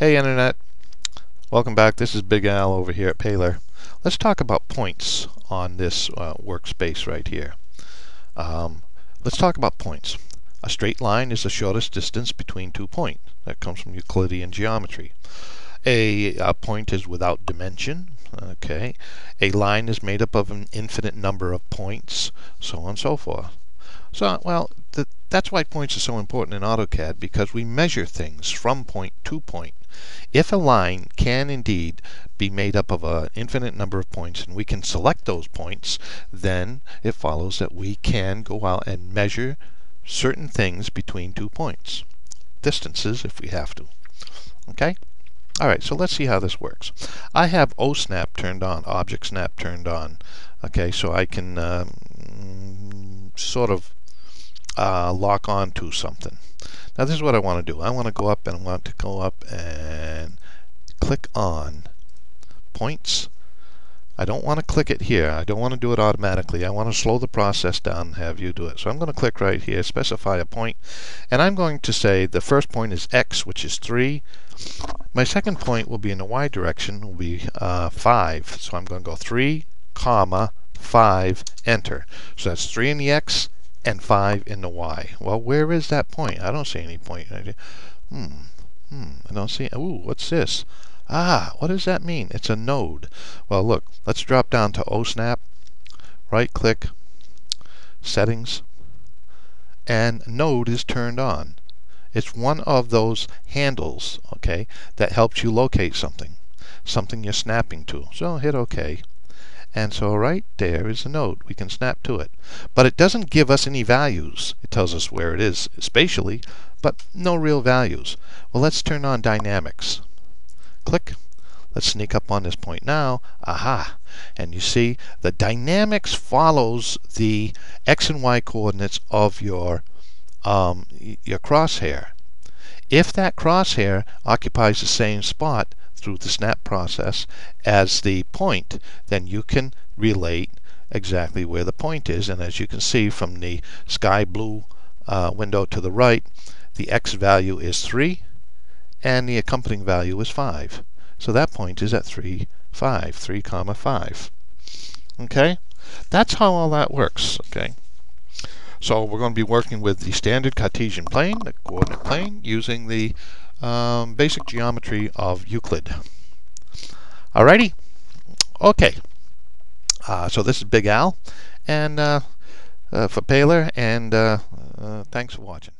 Hey Internet, welcome back. This is Big Al over here at Paylir. Let's talk about points on this uh, workspace right here. Um, let's talk about points. A straight line is the shortest distance between two points. That comes from Euclidean geometry. A, a point is without dimension. Okay. A line is made up of an infinite number of points, so on and so forth. So, well, that's why points are so important in AutoCAD because we measure things from point to point. If a line can indeed be made up of an infinite number of points and we can select those points, then it follows that we can go out and measure certain things between two points. Distances if we have to. Okay? Alright, so let's see how this works. I have OSNAP turned on, Object Snap turned on. Okay, so I can um, sort of uh, lock on to something. Now this is what I want to do. I want to go up and I want to go up and click on points. I don't want to click it here. I don't want to do it automatically. I want to slow the process down and have you do it. So I'm going to click right here, specify a point, and I'm going to say the first point is x, which is 3. My second point will be in the y direction, will be uh, 5. So I'm going to go 3, comma, 5, enter. So that's 3 in the x, and 5 in the y. Well, where is that point? I don't see any point. Hmm, hmm, I don't see, ooh, what's this? Ah, what does that mean? It's a node. Well, look, let's drop down to OSNAP, right click, settings, and node is turned on. It's one of those handles, okay, that helps you locate something, something you're snapping to. So hit OK. And so right there is a node. We can snap to it. But it doesn't give us any values. It tells us where it is spatially, but no real values. Well, let's turn on dynamics. Click. Let's sneak up on this point now. Aha! And you see the dynamics follows the x and y coordinates of your um, your crosshair. If that crosshair occupies the same spot, through the snap process as the point, then you can relate exactly where the point is. And as you can see from the sky blue uh, window to the right, the x value is 3 and the accompanying value is 5. So that point is at 3, 5, 3 comma 5. Okay? That's how all that works. Okay? So we're going to be working with the standard Cartesian plane, the coordinate plane, using the um, basic geometry of Euclid. Alrighty? Okay. Uh, so this is Big Al and uh, uh, for Paylir, and uh, uh, thanks for watching.